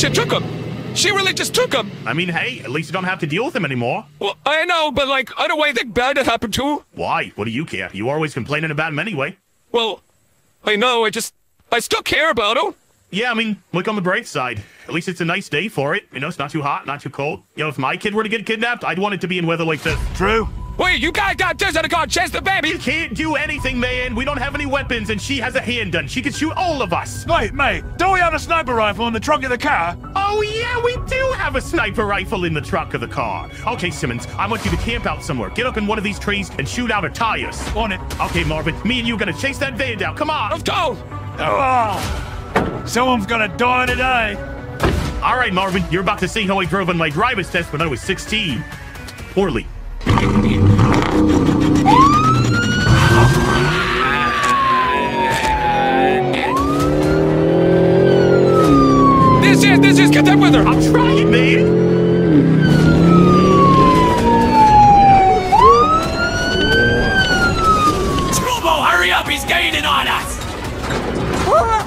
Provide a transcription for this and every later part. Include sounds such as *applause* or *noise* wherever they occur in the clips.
She took him. She really just took him. I mean, hey, at least you don't have to deal with him anymore. Well, I know, but like, I don't want anything bad to happen to her. Why? What do you care? You always complaining about him anyway. Well, I know, I just, I still care about her. Yeah, I mean, look on the bright side. At least it's a nice day for it. You know, it's not too hot, not too cold. You know, if my kid were to get kidnapped, I'd want it to be in weather like this. True. Wait, you guys got this and go chase the baby. You can't do anything, man. We don't have any weapons, and she has a handgun. She can shoot all of us. Wait, mate, don't we have a sniper rifle in the trunk of the car? Oh, yeah, we do have a sniper rifle in the trunk of the car. Okay, Simmons, I want you to camp out somewhere. Get up in one of these trees and shoot out her tires. On it. Okay, Marvin, me and you are gonna chase that van down. Come on. Let's go. Oh, someone's gonna die today. All right, Marvin, you're about to see how I drove on my driver's test when I was 16. Poorly. This is, this is, get that with her. I'm trying, man. Screwball, hurry up, he's gaining on us!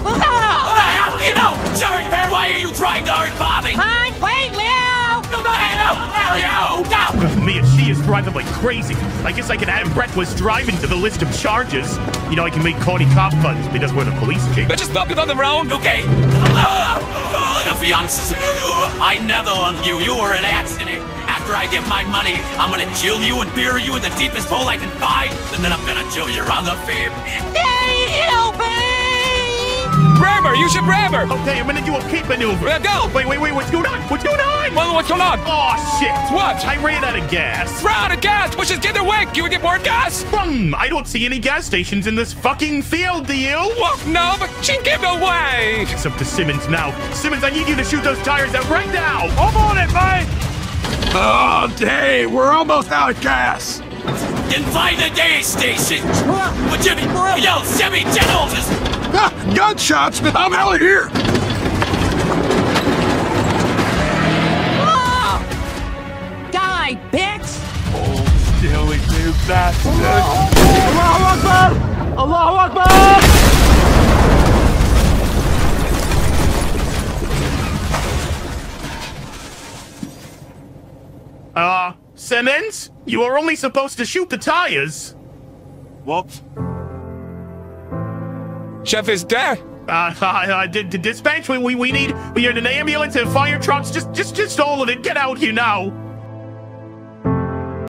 What the hell, you know? Sorry, man, why are you driving like crazy. I guess I can add reckless driving to the list of charges. You know, I can make Connie cop funds because we're the police chief. Let's just it on the round. Okay. *laughs* The fiance. I never on you. You were an accident. After I get my money, I'm gonna chill you and bury you in the deepest hole I can find. And then I'm gonna chill your other fib. Me! Grab her, you should grab her. Okay, I'm gonna do a peep maneuver. Yeah, go. Wait, wait, wait, what's going on? What's going on? Well, what's going on? Oh, shit. What? I ran out of gas. Run out of gas. Push us, get their way. Can we get more gas? Hmm, I don't see any gas stations in this fucking field, do you? Well, no, but she give away. It's up to Simmons now. Simmons, I need you to shoot those tires out right now. I'm on it, mate. Oh, day, we're almost out of gas. Then find the gas station. But Jimmy, yo, Jimmy, General, just *laughs* Ah, gunshots, man. I'm out of here. Oh! Die, bitch! Oh, silly new bastard. Allahu Akbar! Allahu Akbar! Uh, Simmons? You are only supposed to shoot the tires. Whoops. Jeffy is dead. Uh, uh, uh d- d- dispatch, we, we, we need, we need an ambulance and fire trucks, just, just, just all of it. Get out here now.